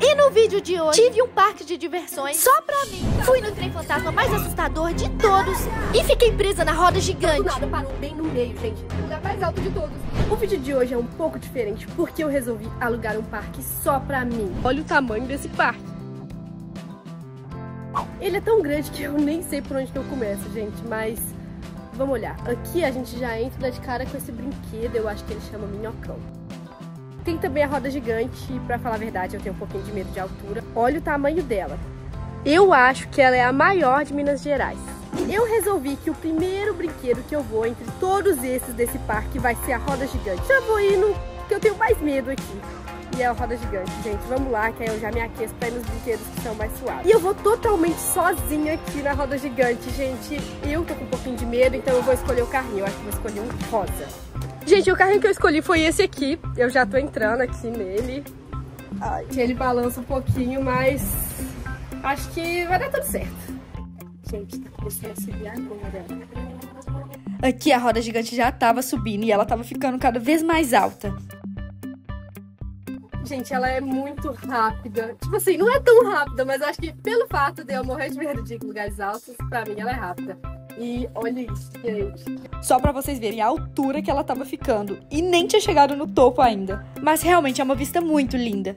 E no vídeo de hoje, tive um parque de diversões só pra mim. Fui no trem fantasma mais assustador de todos e fiquei presa na roda gigante. Do nada parou bem no meio, gente. O lugar mais alto de todos. O vídeo de hoje é um pouco diferente porque eu resolvi alugar um parque só pra mim. Olha o tamanho desse parque. Ele é tão grande que eu nem sei por onde que eu começo, gente, mas vamos olhar. Aqui a gente já entra de cara com esse brinquedo, eu acho que ele chama minhocão. Tem também a roda gigante, e pra falar a verdade eu tenho um pouquinho de medo de altura. Olha o tamanho dela. Eu acho que ela é a maior de Minas Gerais. Eu resolvi que o primeiro brinquedo que eu vou entre todos esses desse parque vai ser a roda gigante. Já vou ir no que eu tenho mais medo aqui. E é a roda gigante, gente. Vamos lá, que aí eu já me aqueço pra ir nos brinquedos que são mais suaves. E eu vou totalmente sozinha aqui na roda gigante, gente. Eu tô com um pouquinho de medo, então eu vou escolher o carrinho. Eu acho que vou escolher um rosa. Gente, o carrinho que eu escolhi foi esse aqui. Eu já tô entrando aqui nele. Ai, ele balança um pouquinho, mas acho que vai dar tudo certo. Gente, tá a. Aqui a roda gigante já tava subindo e ela tava ficando cada vez mais alta. Gente, ela é muito rápida. Tipo assim, não é tão rápida, mas acho que pelo fato de eu morrer de medo de lugares altos, pra mim ela é rápida. E olha isso, gente. Só pra vocês verem a altura que ela tava ficando. E nem tinha chegado no topo ainda. Mas realmente é uma vista muito linda.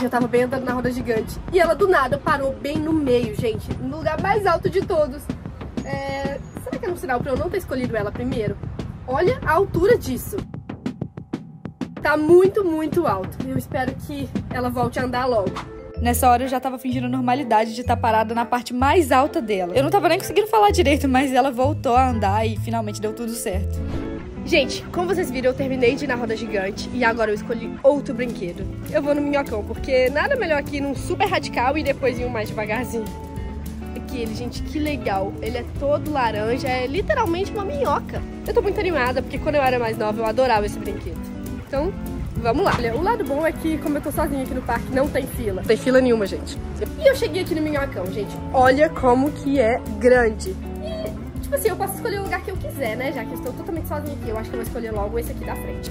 Já tava bem andando na roda gigante. E ela do nada parou bem no meio, gente. No lugar mais alto de todos. É... Será que é um sinal pra eu não ter escolhido ela primeiro? Olha a altura disso. Tá muito, muito alto. Eu espero que ela volte a andar logo. Nessa hora eu já tava fingindo normalidade de estar tá parada na parte mais alta dela. Eu não tava nem conseguindo falar direito, mas ela voltou a andar e finalmente deu tudo certo. Gente, como vocês viram, eu terminei de ir na roda gigante e agora eu escolhi outro brinquedo. Eu vou no minhocão, porque nada melhor aqui num super radical e depois ir um mais devagarzinho. Aquele, gente, que legal. Ele é todo laranja, é literalmente uma minhoca. Eu tô muito animada, porque quando eu era mais nova eu adorava esse brinquedo. Então, Vamos lá. Olha, o lado bom é que, como eu tô sozinha aqui no parque, não tem fila. Não tem fila nenhuma, gente. E eu cheguei aqui no Minhocão, gente. Olha como que é grande. E, tipo assim, eu posso escolher o lugar que eu quiser, né? Já que eu estou totalmente sozinha aqui. Eu acho que eu vou escolher logo esse aqui da frente.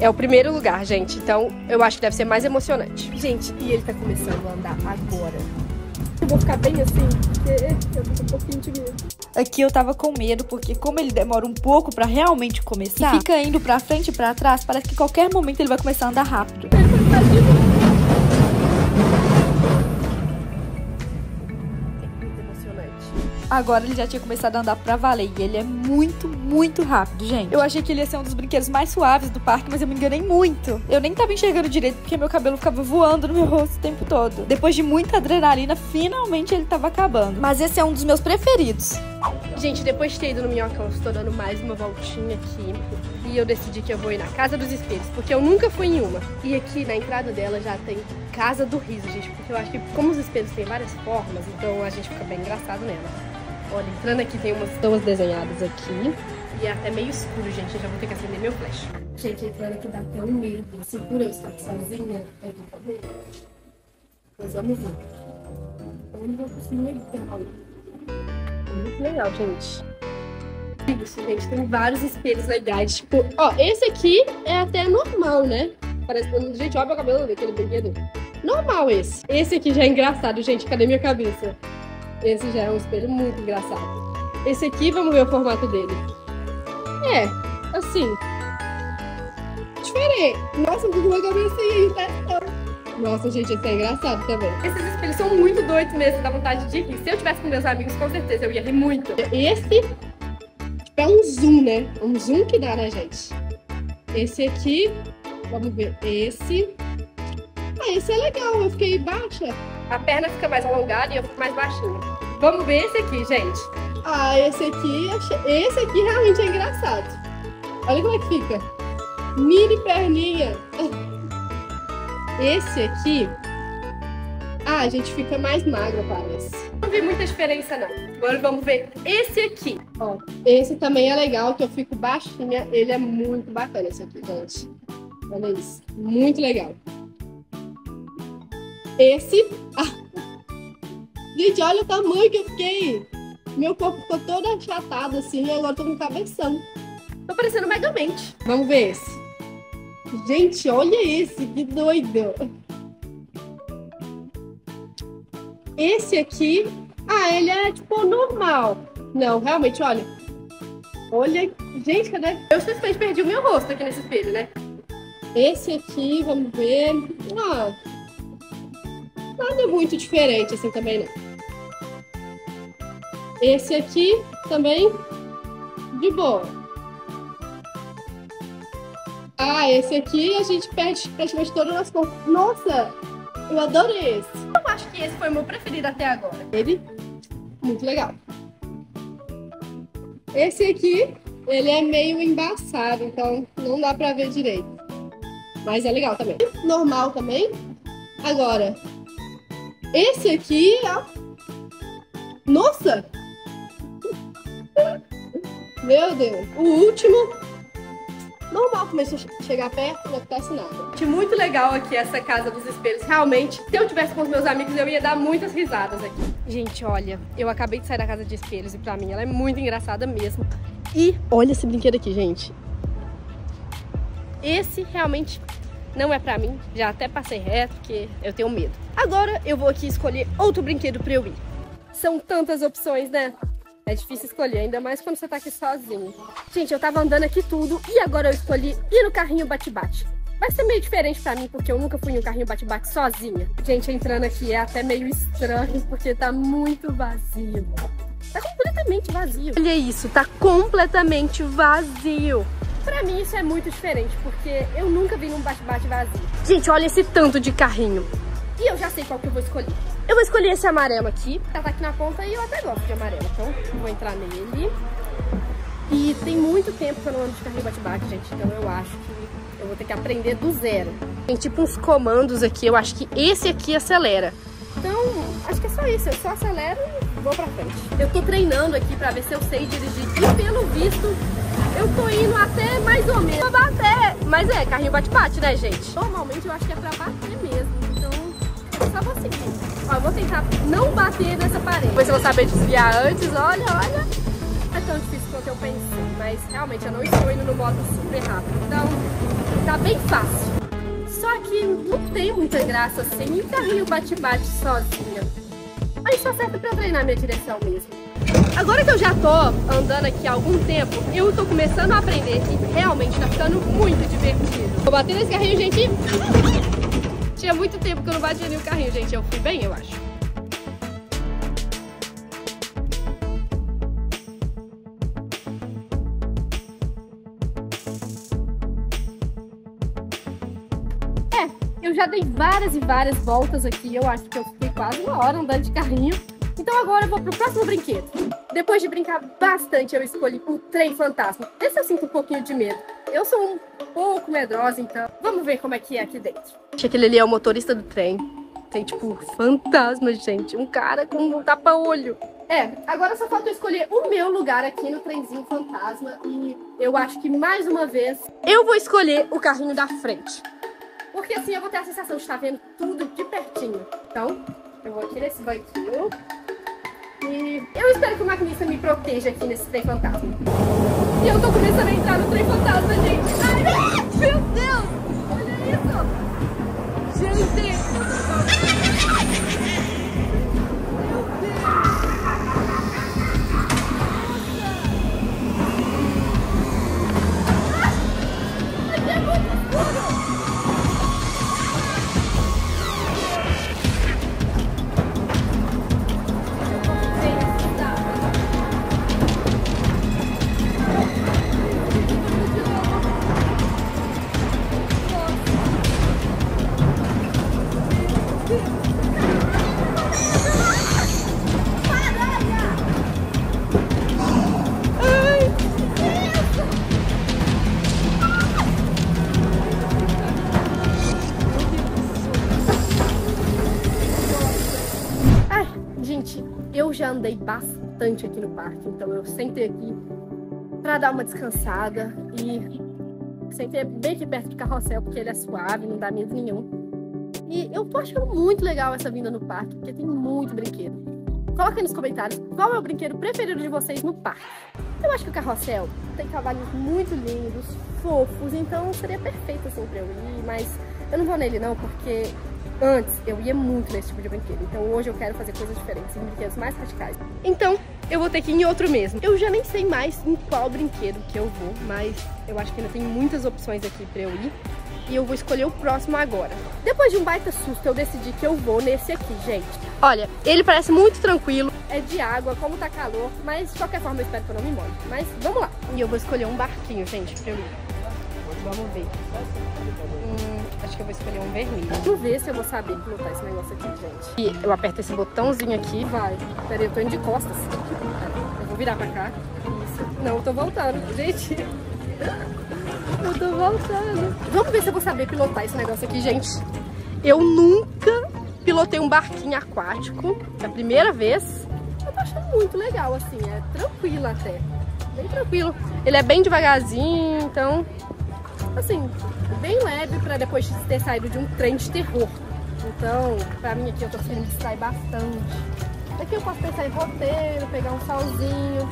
É o primeiro lugar, gente. Então, eu acho que deve ser mais emocionante. Gente, e ele tá começando a andar agora. Eu vou ficar bem assim, porque eu tô com um pouquinho de medo. Aqui eu tava com medo, porque como ele demora um pouco pra realmente começar, e fica indo pra frente e pra trás, parece que qualquer momento ele vai começar a andar rápido. Agora ele já tinha começado a andar pra valer e ele é muito, muito rápido, gente. Eu achei que ele ia ser um dos brinquedos mais suaves do parque, mas eu me enganei muito. Eu nem tava enxergando direito porque meu cabelo ficava voando no meu rosto o tempo todo. Depois de muita adrenalina, finalmente ele tava acabando. Mas esse é um dos meus preferidos. Gente, depois de ter ido no Minhocão, estou dando mais uma voltinha aqui. E eu decidi que eu vou ir na Casa dos Espelhos, porque eu nunca fui em uma. E aqui na entrada dela já tem Casa do Riso, gente. Porque eu acho que como os espelhos têm várias formas, então a gente fica bem engraçado nela. Olha, entrando aqui tem umas tomas desenhadas aqui. E é até meio escuro, gente. Eu já vou ter que acender meu flash. Gente, entrando aqui dá até um medo. Segura eu estar aqui sozinha. Mas vamos ver. Onde eu consigo legal. Muito legal, gente. Isso, gente, tem vários espelhos legais. Tipo, ó, esse aqui é até normal, né? Parece. Gente, olha meu cabelo daquele brinquedo. Normal esse. Esse aqui já é engraçado, gente. Cadê minha cabeça? Esse já é um espelho muito engraçado. Esse aqui, vamos ver o formato dele. É, assim. Diferente. Nossa, tudo uma cabeça aí, tá? Nossa, gente, esse é engraçado também. Esses espelhos são muito doidos mesmo, dá vontade de rir. Se eu tivesse com meus amigos, com certeza eu ia rir muito. Esse, tipo, é um zoom, né? Um zoom que dá na gente. Esse aqui, vamos ver. Esse. Ah, esse é legal, eu fiquei baixa. A perna fica mais alongada e eu fico mais baixinha. Vamos ver esse aqui, gente. Ah, esse aqui, esse aqui realmente é engraçado. Olha como é que fica. Mini perninha. Esse aqui, ah, a gente fica mais magra, parece. Não vi muita diferença, não. Agora vamos ver esse aqui. Ó, esse também é legal, que eu fico baixinha. Ele é muito bacana, esse aqui, gente. Olha isso. Muito legal. Esse... Ah, Gente, olha o tamanho que eu fiquei. Meu corpo ficou todo achatado assim e agora tô com cabeção. Tô parecendo megamente. Vamos ver esse. Gente, olha esse, que doido. Esse aqui, ah, ele é tipo normal. Não, realmente, olha. Olha, gente, cadê? Eu simplesmente perdi o meu rosto aqui nesse espelho, né? Esse aqui, vamos ver. Ah, nada muito diferente assim também, não. Esse aqui também de boa. Ah, esse aqui a gente perde praticamente todas as cores. Nossa, eu adorei esse. Eu acho que esse foi o meu preferido até agora. Ele, muito legal. Esse aqui, ele é meio embaçado, então não dá pra ver direito. Mas é legal também. Normal também. Agora, esse aqui, ó. Nossa! Meu Deus. O último, normal, começou a chegar perto, não acontece nada. Muito legal aqui essa casa dos espelhos. Realmente, se eu tivesse com os meus amigos, eu ia dar muitas risadas aqui. Gente, olha, eu acabei de sair da casa de espelhos e pra mim ela é muito engraçada mesmo. E olha esse brinquedo aqui, gente. Esse realmente não é pra mim. Já até passei reto, porque eu tenho medo. Agora eu vou aqui escolher outro brinquedo pra eu ir. São tantas opções, né? É difícil escolher, ainda mais quando você tá aqui sozinho. Gente, eu tava andando aqui tudo e agora eu escolhi ir no carrinho bate-bate. Vai ser meio diferente pra mim, porque eu nunca fui no carrinho bate-bate sozinha. Gente, entrando aqui é até meio estranho, porque tá muito vazio. Tá completamente vazio. Olha isso, tá completamente vazio. Pra mim isso é muito diferente, porque eu nunca vi num bate-bate vazio. Gente, olha esse tanto de carrinho. E eu já sei qual que eu vou escolher. Eu vou escolher esse amarelo aqui. Ela tá aqui na ponta e eu até gosto de amarelo. Então, vou entrar nele. E tem muito tempo que eu não ando de carrinho bate-bate, gente. Então, eu acho que eu vou ter que aprender do zero. Tem tipo uns comandos aqui. Eu acho que esse aqui acelera. Então, acho que é só isso. Eu só acelero e vou pra frente. Eu tô treinando aqui pra ver se eu sei dirigir. E pelo visto, eu tô indo até mais ou menos. Pra bater. Mas é, carrinho bate-bate, né, gente? Normalmente eu acho que é pra bater mesmo. Então, é só vou seguir. Ó, eu vou tentar não bater nessa parede. Depois eu vou saber desviar antes, olha, olha. É tão difícil quanto eu pensei, mas realmente eu não estou indo no modo super rápido. Então, tá bem fácil. Só que não tem muita graça assim, um carrinho bate-bate sozinha. Mas só serve pra treinar minha direção mesmo. Agora que eu já tô andando aqui há algum tempo, eu tô começando a aprender que realmente tá ficando muito divertido. Vou bater nesse carrinho, gente. Tinha muito tempo que eu não batia nenhum carrinho, gente. Eu fui bem, eu acho. É, eu já dei várias e várias voltas aqui. Eu acho que eu fiquei quase uma hora andando de carrinho. Então agora eu vou pro próximo brinquedo. Depois de brincar bastante, eu escolhi o trem fantasma. Esse eu sinto um pouquinho de medo. Eu sou um pouco medrosa, então vamos ver como é que é aqui dentro. Aquele ali é o motorista do trem. Tem, tipo, fantasma, gente. Um cara com um tapa-olho. É, agora só falta eu escolher o meu lugar aqui no trenzinho fantasma. E eu acho que, mais uma vez, eu vou escolher o carrinho da frente. Porque assim eu vou ter a sensação de estar vendo tudo de pertinho. Então, eu vou aqui nesse banquinho. E eu espero que o maquinista me proteja aqui nesse trem fantasma. E eu tô começando a entrar no trem fantasma, gente. Bastante aqui no parque, então eu sentei aqui para dar uma descansada e sentei bem aqui perto do carrossel, porque ele é suave, não dá medo nenhum. E eu tô achando muito legal essa vinda no parque, porque tem muito brinquedo. Coloque aí nos comentários qual é o brinquedo preferido de vocês no parque. Eu acho que o carrossel tem cavalinhos muito lindos, fofos, então seria perfeito assim pra eu ir, mas Eu não vou nele não, porque antes eu ia muito nesse tipo de brinquedo. Então hoje eu quero fazer coisas diferentes, brinquedos mais radicais. Então eu vou ter que ir em outro mesmo. Eu já nem sei mais em qual brinquedo que eu vou, mas eu acho que ainda tem muitas opções aqui pra eu ir. E eu vou escolher o próximo agora. Depois de um baita susto, eu decidi que eu vou nesse aqui, gente. Olha, ele parece muito tranquilo. É de água, como tá calor, mas de qualquer forma eu espero que eu não me molhe. Mas vamos lá. E eu vou escolher um barquinho, gente, pra eu ir. Vamos ver. Hum, acho que eu vou escolher um vermelho. Vamos ver se eu vou saber pilotar esse negócio aqui, gente. E eu aperto esse botãozinho aqui vai. Peraí, eu tô indo de costas. Eu vou virar pra cá. Isso. Não, eu tô voltando. Gente, eu tô voltando. Vamos ver se eu vou saber pilotar esse negócio aqui, gente. Eu nunca pilotei um barquinho aquático. É a primeira vez. Eu tô achando muito legal, assim. É tranquilo até. Bem tranquilo. Ele é bem devagarzinho, então... Assim, bem leve pra depois de ter saído de um trem de terror. Então, pra mim aqui eu tô conseguindo distrair bastante. Aqui eu posso pensar em roteiro, pegar um salzinho.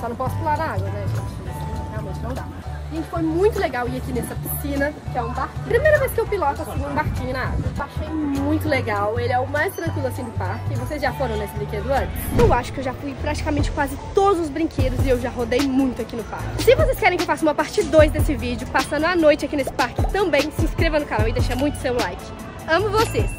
Só não posso pular na água, né, gente? Realmente não dá. Gente, foi muito legal ir aqui nessa piscina, que é um barquinho. Primeira vez que eu piloto assim um barquinho na água. Achei muito legal. Ele é o mais tranquilo assim do parque. Vocês já foram nesse brinquedo antes? Eu acho que eu já fui praticamente quase todos os brinquedos e eu já rodei muito aqui no parque. Se vocês querem que eu faça uma parte 2 desse vídeo, passando a noite aqui nesse parque também, se inscreva no canal e deixa muito seu like. Amo vocês!